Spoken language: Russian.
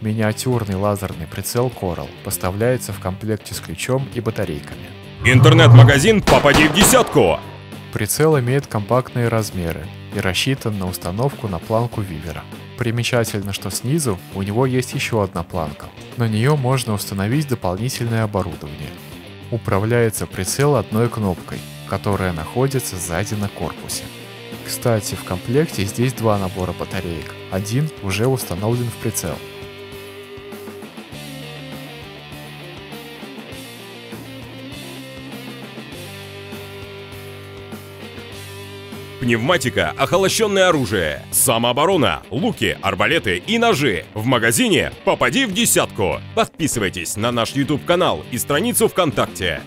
Миниатюрный лазерный прицел Coral поставляется в комплекте с ключом и батарейками. Интернет-магазин «Попади в десятку». Прицел имеет компактные размеры и рассчитан на установку на планку Вивера. Примечательно, что снизу у него есть еще одна планка. На нее можно установить дополнительное оборудование. Управляется прицел одной кнопкой, которая находится сзади на корпусе. Кстати, в комплекте здесь два набора батареек. Один уже установлен в прицел. Пневматика, охолощенное оружие, самооборона, луки, арбалеты и ножи. В магазине «Попади в десятку». Подписывайтесь на наш YouTube канал и страницу ВКонтакте.